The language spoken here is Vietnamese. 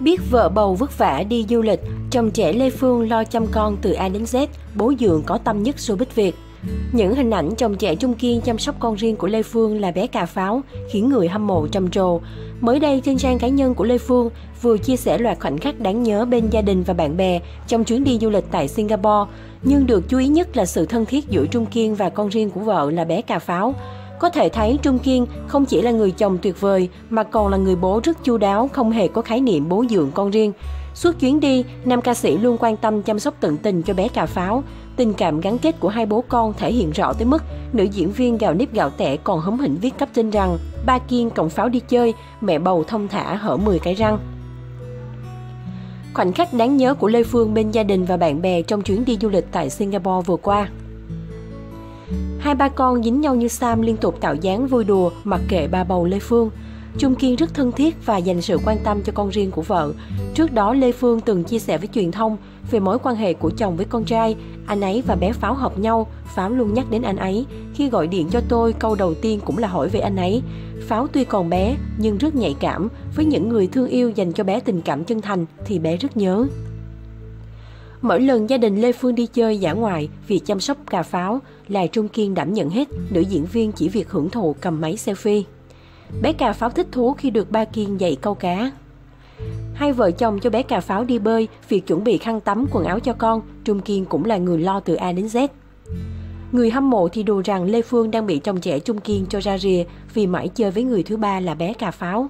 Biết vợ bầu vất vả đi du lịch, chồng trẻ Lê Phương lo chăm con từ A đến Z, bố dượng có tâm nhất showbiz Việt. Những hình ảnh chồng trẻ Trung Kiên chăm sóc con riêng của Lê Phương là bé cà pháo, khiến người hâm mộ trầm trồ. Mới đây, trên trang cá nhân của Lê Phương vừa chia sẻ loạt khoảnh khắc đáng nhớ bên gia đình và bạn bè trong chuyến đi du lịch tại Singapore. Nhưng được chú ý nhất là sự thân thiết giữa Trung Kiên và con riêng của vợ là bé cà pháo. Có thể thấy Trung Kiên không chỉ là người chồng tuyệt vời mà còn là người bố rất chu đáo, không hề có khái niệm bố dưỡng con riêng. Suốt chuyến đi, nam ca sĩ luôn quan tâm chăm sóc tận tình cho bé cà pháo. Tình cảm gắn kết của hai bố con thể hiện rõ tới mức nữ diễn viên gạo nếp gạo tẻ còn hấm hỉnh viết cấp trên rằng ba Kiên cộng pháo đi chơi, mẹ bầu thông thả hở 10 cái răng. Khoảnh khắc đáng nhớ của Lê Phương bên gia đình và bạn bè trong chuyến đi du lịch tại Singapore vừa qua. Hai ba con dính nhau như Sam liên tục tạo dáng vui đùa mặc kệ ba bầu Lê Phương. Trung Kiên rất thân thiết và dành sự quan tâm cho con riêng của vợ. Trước đó, Lê Phương từng chia sẻ với truyền thông về mối quan hệ của chồng với con trai. Anh ấy và bé Pháo hợp nhau, Pháo luôn nhắc đến anh ấy. Khi gọi điện cho tôi, câu đầu tiên cũng là hỏi về anh ấy. Pháo tuy còn bé, nhưng rất nhạy cảm. Với những người thương yêu dành cho bé tình cảm chân thành, thì bé rất nhớ. Mỗi lần gia đình Lê Phương đi chơi giả ngoại, việc chăm sóc cà pháo là Trung Kiên đảm nhận hết, nữ diễn viên chỉ việc hưởng thụ cầm máy selfie. Bé cà pháo thích thú khi được ba Kiên dạy câu cá. Hai vợ chồng cho bé cà pháo đi bơi, việc chuẩn bị khăn tắm, quần áo cho con, Trung Kiên cũng là người lo từ A đến Z. Người hâm mộ thì đùa rằng Lê Phương đang bị chồng trẻ Trung Kiên cho ra rìa vì mãi chơi với người thứ ba là bé cà pháo.